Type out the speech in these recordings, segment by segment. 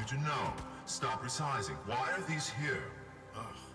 you to know. Stop resizing. Why are these here? Ugh.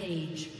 Rampage.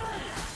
Ugh!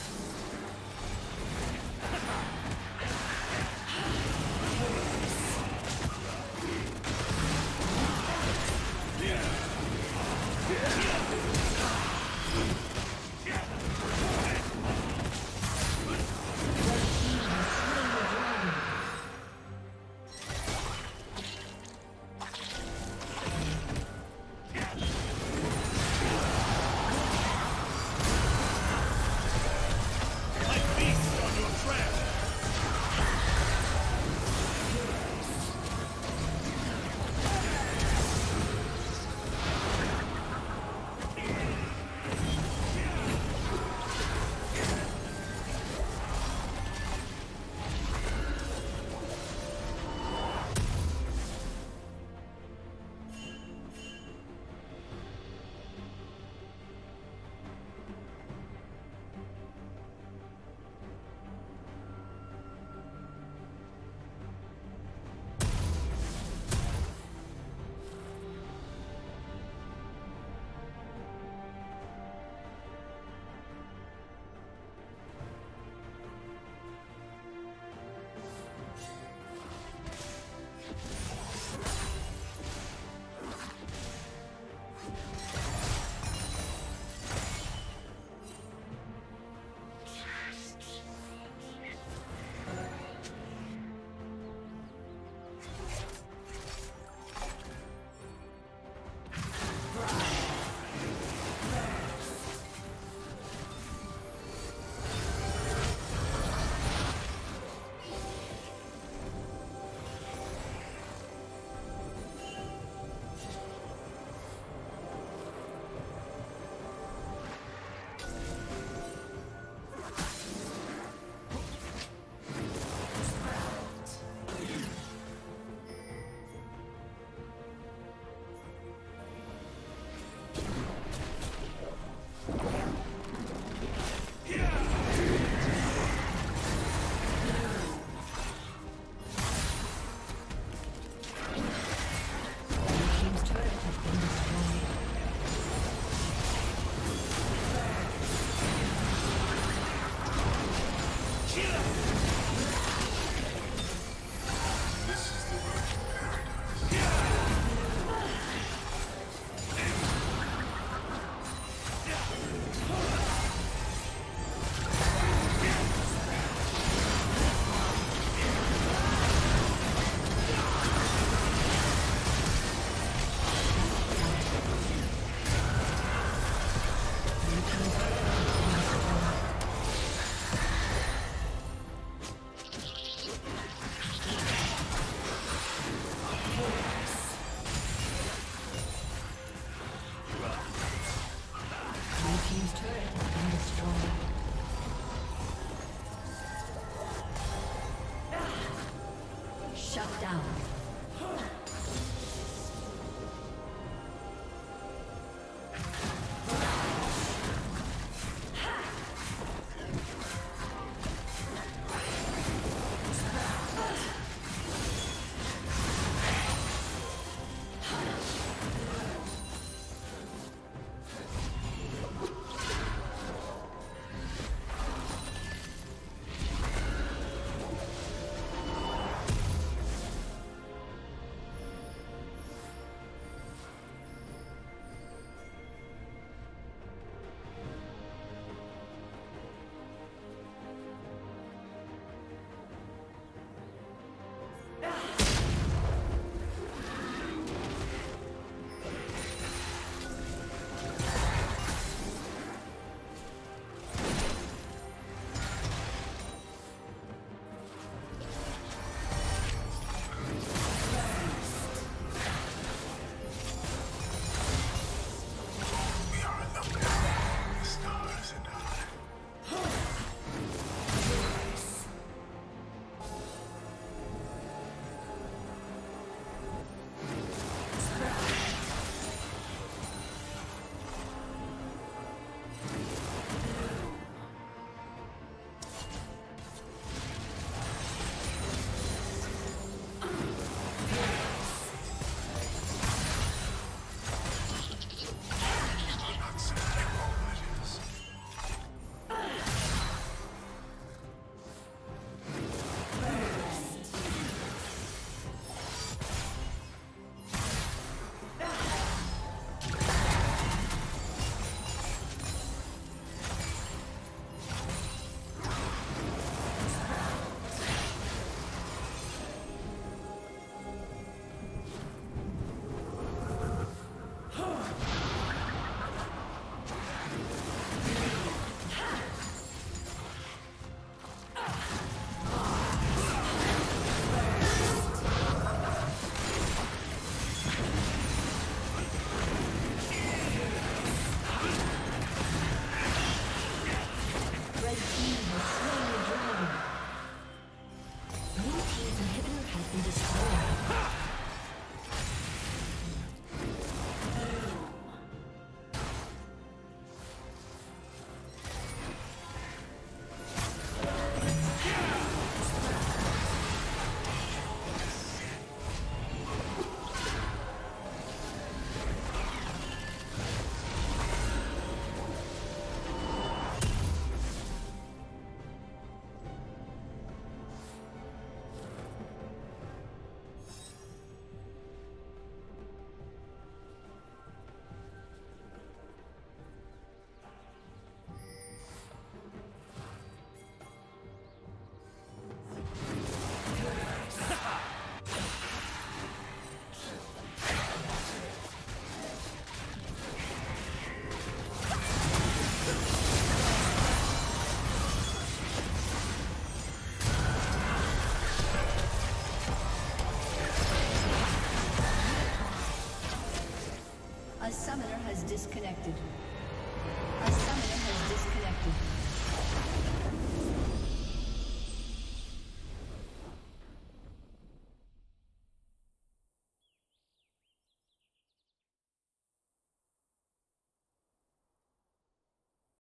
Disconnected.